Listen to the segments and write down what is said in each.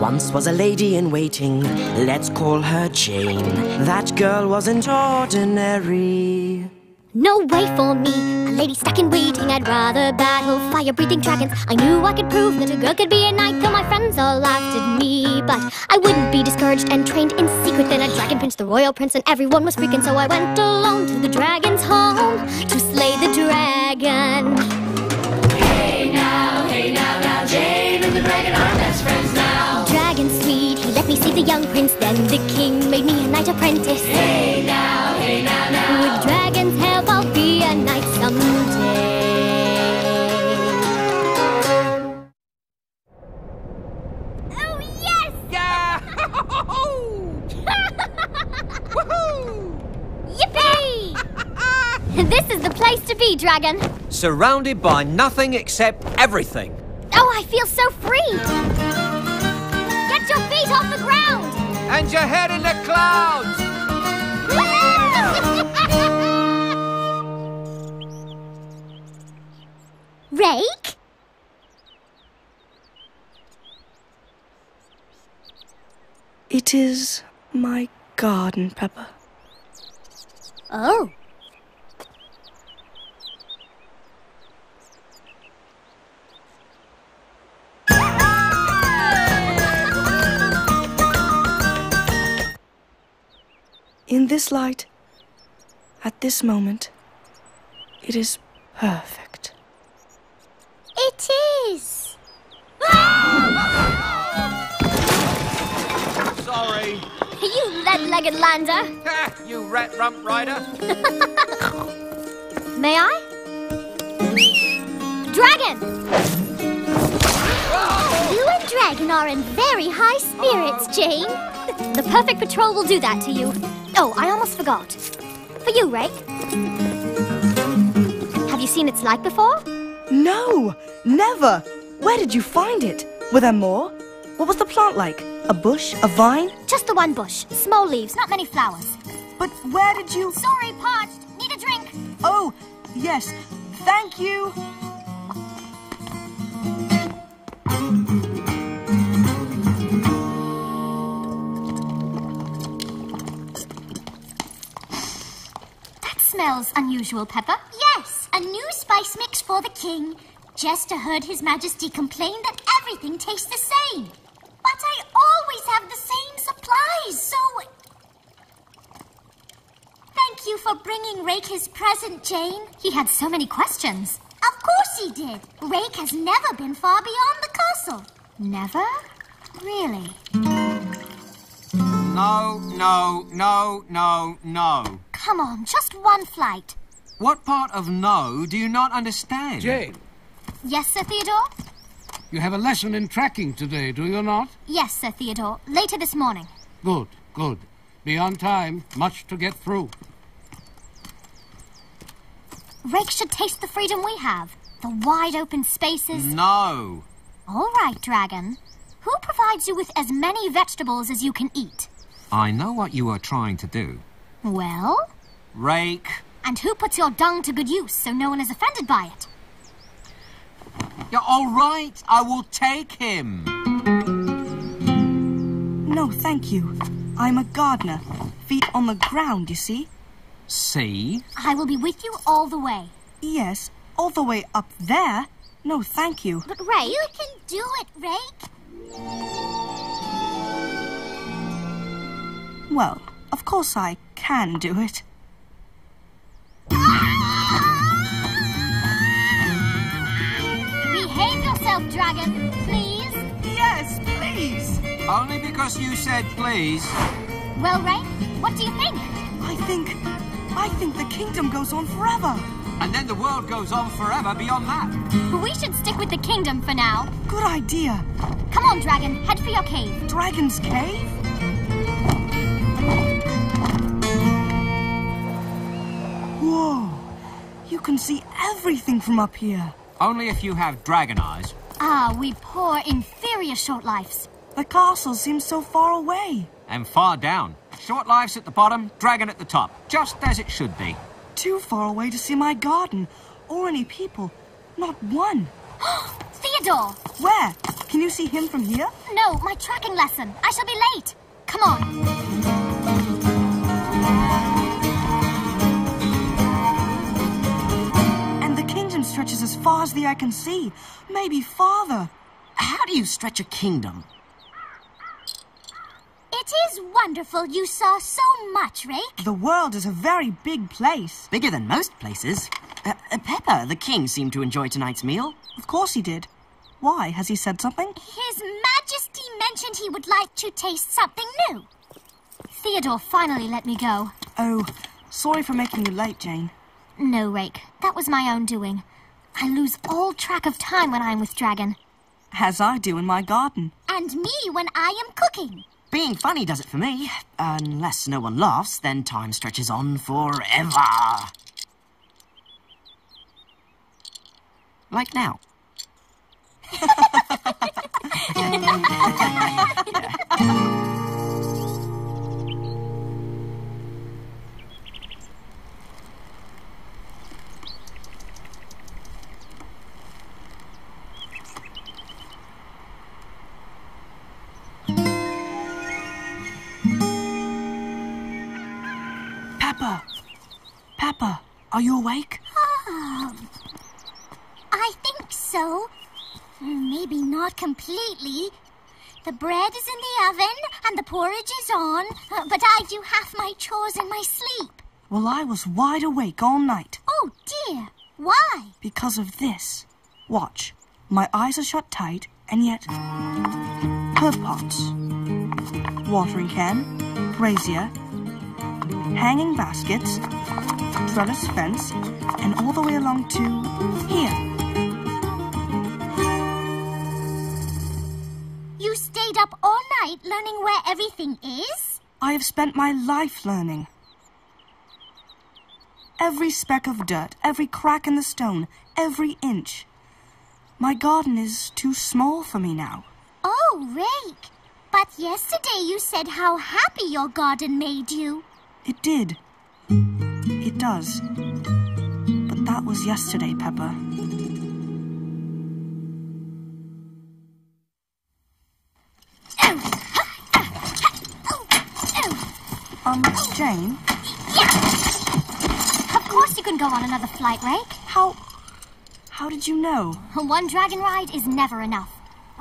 once was a lady in waiting. Let's call her Jane. That girl wasn't ordinary. No way for me, a lady stuck in waiting. I'd rather battle fire-breathing dragons. I knew I could prove that a girl could be a knight, though my friends all laughed at me. But I wouldn't be discouraged and trained in secret. Then a dragon pinched the royal prince, and everyone was freaking. So I went alone to the dragon's home to slay the dragon. Young prince. Then the king made me a knight apprentice. Hey now, hey now, now. With dragon's help, I'll be a knight someday. Oh, yes! Yeah! Yippee! this is the place to be, Dragon. Surrounded by nothing except everything. Oh, I feel so free. And your head in the clouds! Rake? It is my garden, Pepper. Oh. This light, at this moment, it is perfect. It is. Sorry. You lead-legged lander. Ha, you rat rump rider. May I? Dragon! You and Dragon are in very high spirits, oh. Jane. The perfect patrol will do that to you. Oh, I almost forgot. For you, Ray. Have you seen its like before? No, never. Where did you find it? Were there more? What was the plant like? A bush? A vine? Just the one bush. Small leaves, not many flowers. But where did you... Sorry, parched. Need a drink. Oh, yes. Thank you. Smells unusual, Pepper. Yes, a new spice mix for the king. Jester heard His Majesty complain that everything tastes the same. But I always have the same supplies, so. Thank you for bringing Rake his present, Jane. He had so many questions. Of course he did. Rake has never been far beyond the castle. Never? Really? No, no, no, no, no. Come on, just one flight. What part of no do you not understand? Jane, Yes, Sir Theodore? you have a lesson in tracking today, do you not? Yes, Sir Theodore. Later this morning. Good, good. Be on time. Much to get through. Rake should taste the freedom we have. The wide open spaces. No. All right, Dragon. Who provides you with as many vegetables as you can eat? I know what you are trying to do. Well? Rake. And who puts your dung to good use so no one is offended by it? You're all right. I will take him. No, thank you. I'm a gardener. Feet on the ground, you see? See? I will be with you all the way. Yes, all the way up there. No, thank you. But Rake... You can do it, Rake. Well, of course I can do it. Behave yourself, Dragon, please. Yes, please. Only because you said please. Well, Ray, what do you think? I think. I think the kingdom goes on forever. And then the world goes on forever beyond that. We should stick with the kingdom for now. Good idea. Come on, Dragon, head for your cave. Dragon's Cave? You can see everything from up here. Only if you have dragon eyes. Ah, we poor, inferior short lives. The castle seems so far away. And far down. Short lives at the bottom, dragon at the top. Just as it should be. Too far away to see my garden or any people. Not one. Theodore! Where? Can you see him from here? No, my tracking lesson. I shall be late. Come on. Stretches as far as the eye can see. Maybe farther. How do you stretch a kingdom? It is wonderful you saw so much, Rake. The world is a very big place. Bigger than most places. Uh, uh, Pepper, the king, seemed to enjoy tonight's meal. Of course he did. Why? Has he said something? His Majesty mentioned he would like to taste something new. Theodore finally let me go. Oh, sorry for making you late, Jane. No, Rake. That was my own doing. I lose all track of time when I'm with Dragon. As I do in my garden. And me when I am cooking. Being funny does it for me. Unless no one laughs, then time stretches on forever. Like now. Pepper, are you awake? I think so. Maybe not completely. The bread is in the oven and the porridge is on, uh, but I do half my chores in my sleep. Well, I was wide awake all night Oh dear, why? because of this. Watch. My eyes are shut tight, and yet. Herb pots. Watering can. Brazier. Hanging baskets. Trellis fence. And all the way along to. here. You stayed up all night learning where everything is? I have spent my life learning. Every speck of dirt, every crack in the stone, every inch. My garden is too small for me now. Oh, Rake. But yesterday you said how happy your garden made you. It did. It does. But that was yesterday, Pepper. Um, Jane, Of course you can go on another flight, Rake. how. How did you know? One dragon ride is never enough.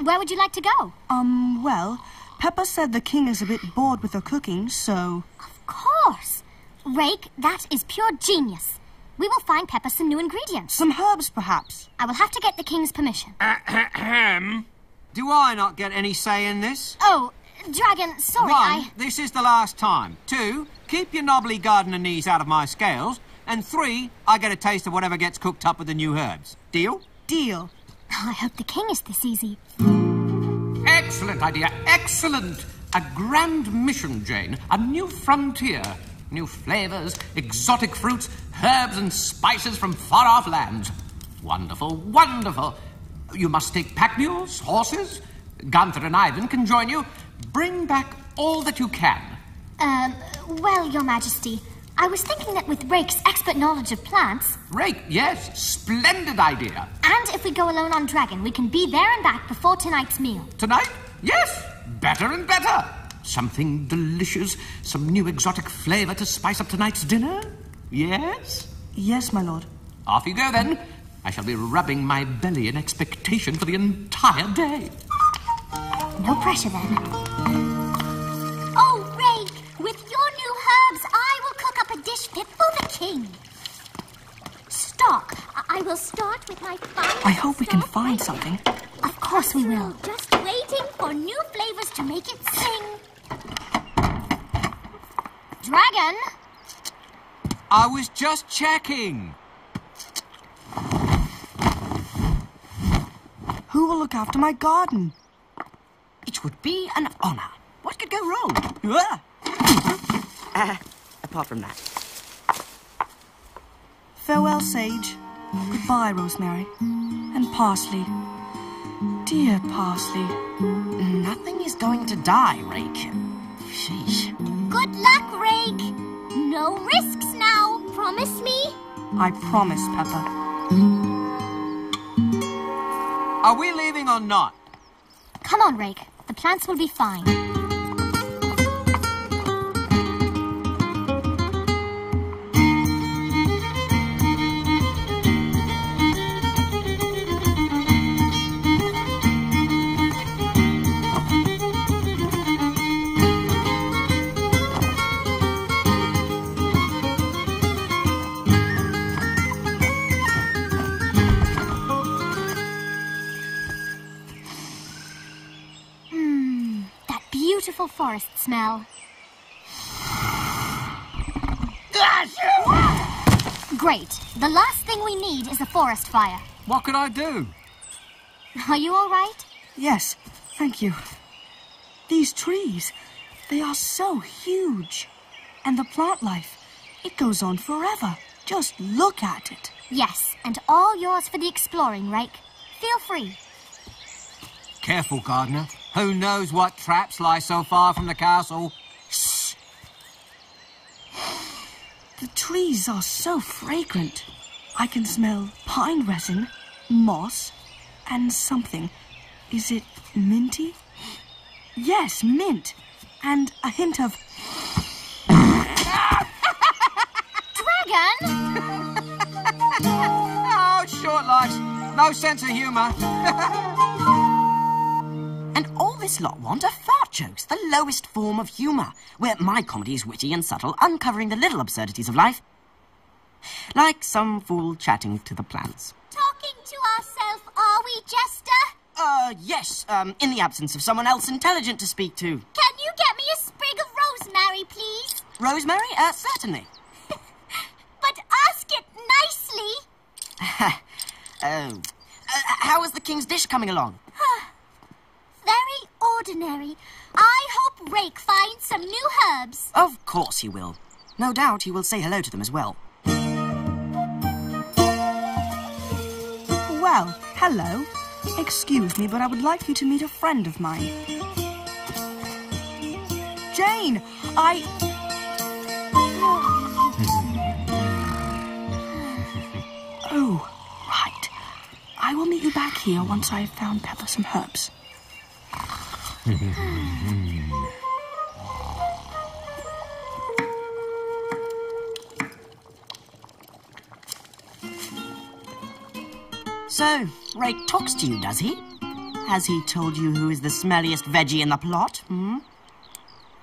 Where would you like to go? Um, well, Pepper said the king is a bit bored with her cooking, so. Of course. Rake, that is pure genius. We will find Pepper some new ingredients. Some herbs, perhaps. I will have to get the king's permission. Ahem. Do I not get any say in this? Oh, Dragon, sorry, One, I... this is the last time. Two, keep your knobbly gardener knees out of my scales. And three, I get a taste of whatever gets cooked up with the new herbs. Deal? Deal. Oh, I hope the king is this easy. Excellent idea. Excellent. A grand mission, Jane. A new frontier. New flavors, exotic fruits, herbs and spices from far off lands. Wonderful, wonderful. You must take pack mules, horses. Gunther and Ivan can join you. Bring back all that you can. Um, well, your majesty, I was thinking that with Rake's expert knowledge of plants, Rake, yes, splendid idea. and if we go alone on Dragon, we can be there and back before tonight's meal. Tonight? Yes, better and better. Something delicious, some new exotic flavor to spice up tonight's dinner? Yes? Yes, my lord. Off you go then. I shall be rubbing my belly in expectation for the entire day. No pressure then. Oh, Rake, with your new herbs, I will cook up a dish fit for the king. Stock. I- I will start with my finest I hope we can find something. Of course we will. Just waiting for new flavors to make it sing. Dragon? I was just checking. Who will look after my garden? It would be an honor. What could go wrong? Uh, apart from that. Farewell, Sage. Goodbye, Rosemary. And Parsley. Dear Parsley. Nothing is going to die, Rake. Sheesh. Good luck, Rake. No risks now. Promise me? I promise, Pepper. Are we leaving or not? Come on, Rake. The plants will be fine. Beautiful forest smell. Great. The last thing we need is a forest fire. What could I do? Are you all right? Yes, thank you. These trees, they are so huge. And the plant life, it goes on forever. Just look at it. Yes, and all yours for the exploring, Rake. Feel free. Careful, gardener. Who knows what traps lie so far from the castle? The trees are so fragrant. I can smell pine resin, moss, and something. Is it minty? Yes, mint. And a hint of. Dragon! Oh, short lives. No sense of humour. This lot want are fart jokes, the lowest form of humour, where my comedy is witty and subtle, uncovering the little absurdities of life. Like some fool chatting to the plants. Talking to ourselves, are we, Jester? Uh, yes, um, in the absence of someone else intelligent to speak to. Can you get me a sprig of rosemary, please? Rosemary? Uh, certainly. But ask it nicely. Oh. Uh, how is the king's dish coming along? Very ordinary. I hope Rake finds some new herbs. Of course he will. No doubt he will say hello to them as well. Well, hello. Excuse me, but I would like you to meet a friend of mine. Jane, I. oh, right. I will meet you back here once I have found Pepper some herbs. So, Rake talks to you, does he? Has he told you who is the smelliest veggie in the plot, hmm?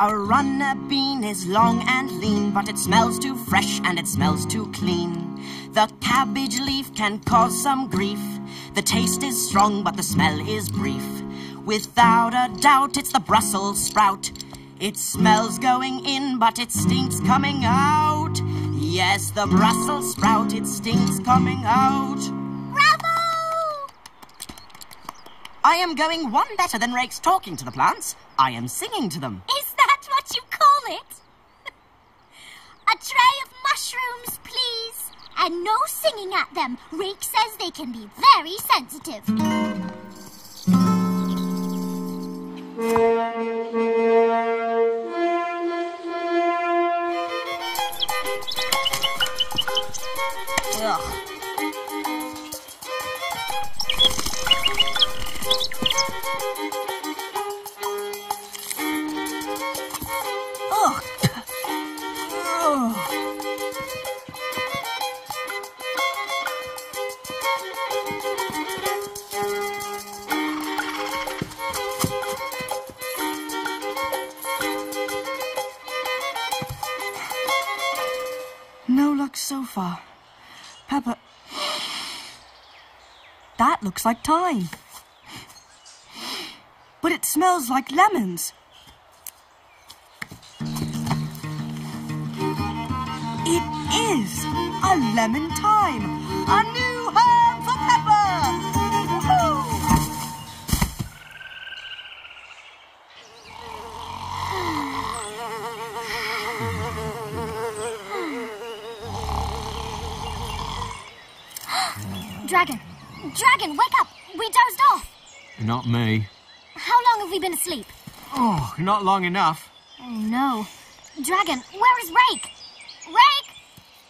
A runner bean is long and lean, but it smells too fresh and it smells too clean. The cabbage leaf can cause some grief. The taste is strong, but the smell is brief. Without a doubt, it's the Brussels sprout. It smells going in, but it stinks coming out. Yes, the Brussels sprout, it stinks coming out. Bravo! I am going one better than Rake's talking to the plants. I am singing to them. Is that what you call it? a tray of mushrooms, please. And no singing at them. Rake says they can be very sensitive. Thank you. So far. Pepper. That looks like thyme. But it smells like lemons. It is a lemon thyme. A Dragon, wake up! We dozed off! Not me. How long have we been asleep? Oh, not long enough. Oh no. Dragon, where is Rake? Rake!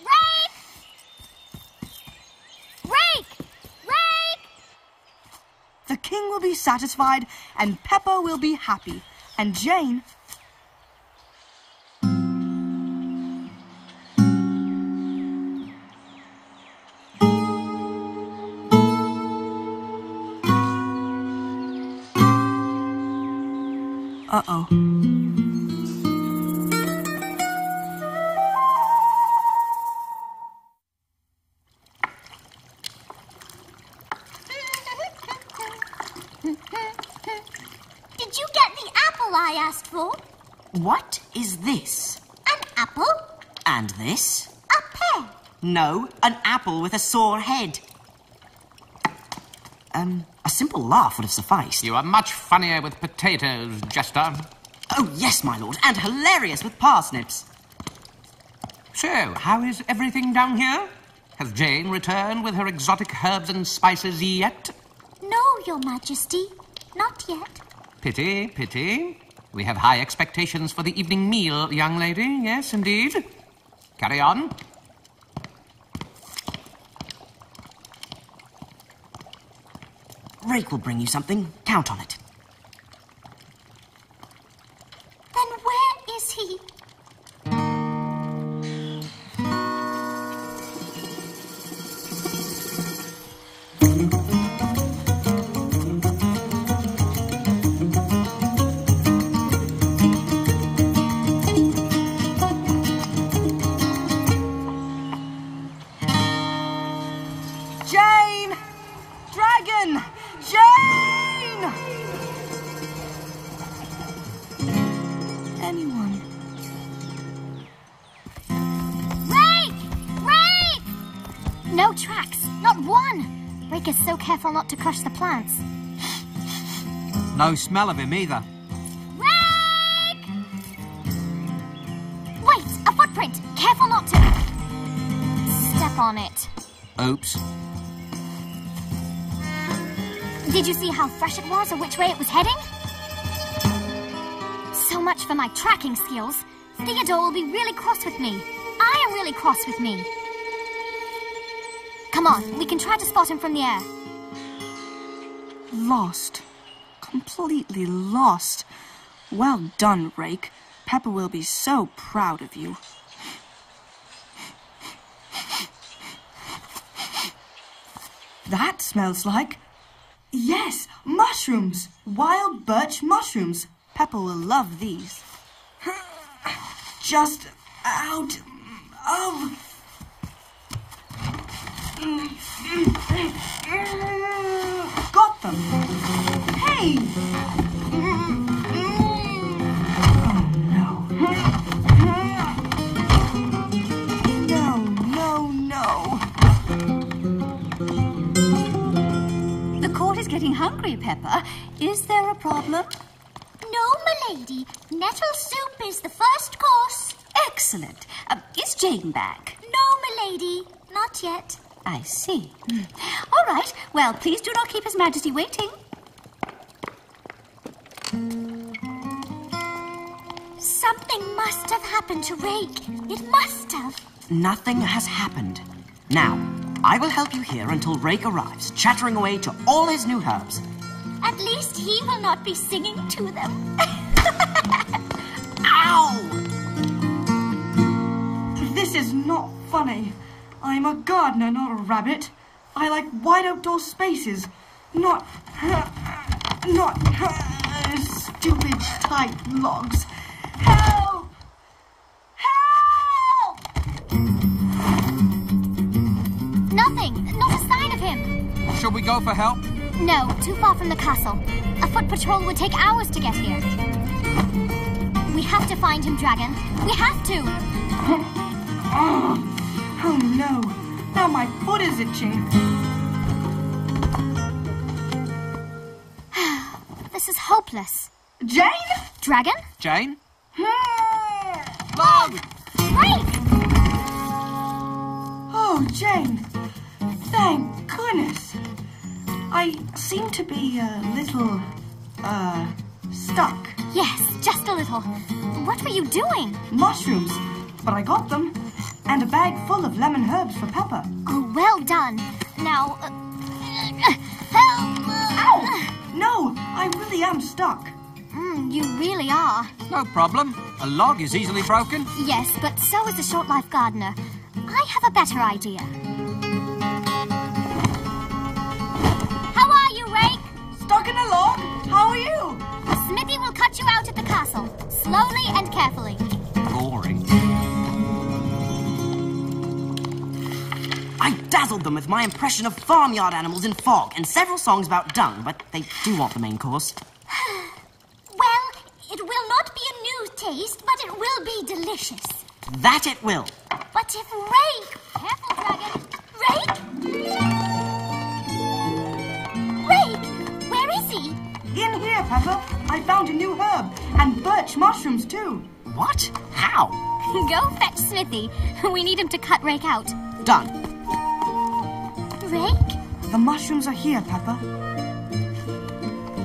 Rake! Rake! Rake! The king will be satisfied, and Pepper will be happy. And Jane. Uh oh. Did you get the apple I asked for? What is this? An apple? And this? A pear. No, an apple with a sore head. Um, a simple laugh would have sufficed. You are much funnier with potatoes, Jester. Oh, yes, my lord, and hilarious with parsnips. So, how is everything down here? Has Jane returned with her exotic herbs and spices yet? No, Your Majesty. Not yet. Pity, pity. We have high expectations for the evening meal, young lady. Yes, indeed. Carry on. Rake will bring you something. Count on it. No tracks, not one. Rake is so careful not to crush the plants. No smell of him either. Rake! Wait, a footprint. Careful not to step on it. Oops. Did you see how fresh it was or which way it was heading? So much for my tracking skills. Theodore will be really cross with me. I am really cross with me. Come on, we can try to spot him from the air. Lost. Completely lost. Well done, Rake. Pepper will be so proud of you. That smells like. Yes, mushrooms! Wild birch mushrooms. Pepper will love these. Just out of. Got them! Hey! No, no, no. The court is getting hungry, Pepper. Is there a problem? No, milady. Nettle soup is the first course. Excellent. Uh, is Jane back? No, milady. Not yet. I see. Hmm. All right. Well, please do not keep His Majesty waiting. Something must have happened to Rake. It must have. Nothing has happened. Now, I will help you here until Rake arrives, chattering away to all his new herbs. At least he will not be singing to them. Ow! This is not funny. I'm a gardener, not a rabbit. I like wide outdoor spaces, not. not. stupid tight logs. Help! Help! Nothing. Not a sign of him. Should we go for help? No, too far from the castle. A foot patrol would take hours to get here. We have to find him, Dragon. We have to. Oh no! Now my foot is itching. This is hopeless. Jane? Dragon? Jane? Log! Rake! Oh, Jane. Thank goodness. I seem to be a little, uh, stuck. Yes, just a little. What were you doing? Mushrooms, but I got them. And a bag full of lemon herbs for Pepper. Oh, well done. Now, uh, help! Ow! No, I really am stuck. Mm, you really are. No problem. A log is easily broken. Yes, but so is the short life gardener. I have a better idea. How are you, Rake? Stuck in a log? How are you? Smithy will cut you out at the castle, slowly and carefully. I dazzled them with my impression of farmyard animals in fog and several songs about dung, but they do want the main course. Well, it will not be a new taste, but it will be delicious. That it will. But if Rake... Careful, Dragon. Rake? Rake, where is he? In here, Pepper. I found a new herb and birch mushrooms too. What? How? Go fetch Smithy. We need him to cut Rake out. Done. Rake? The mushrooms are here, Pepper.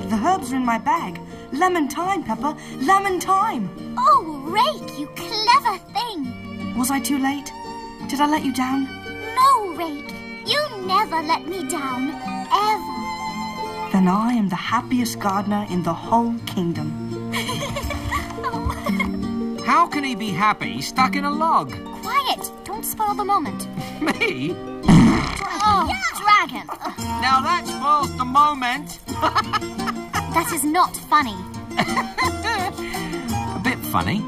The herbs are in my bag. Lemon thyme, Pepper. Lemon thyme. Oh, Rake, you clever thing. Was I too late? Did I let you down? No, Rake. You never let me down. Ever. Then I am the happiest gardener in the whole kingdom. How can he be happy stuck in a log? Quiet. Don't spoil the moment. Me? Oh, Dragon. Now that spoils the moment. That is not funny. A bit funny.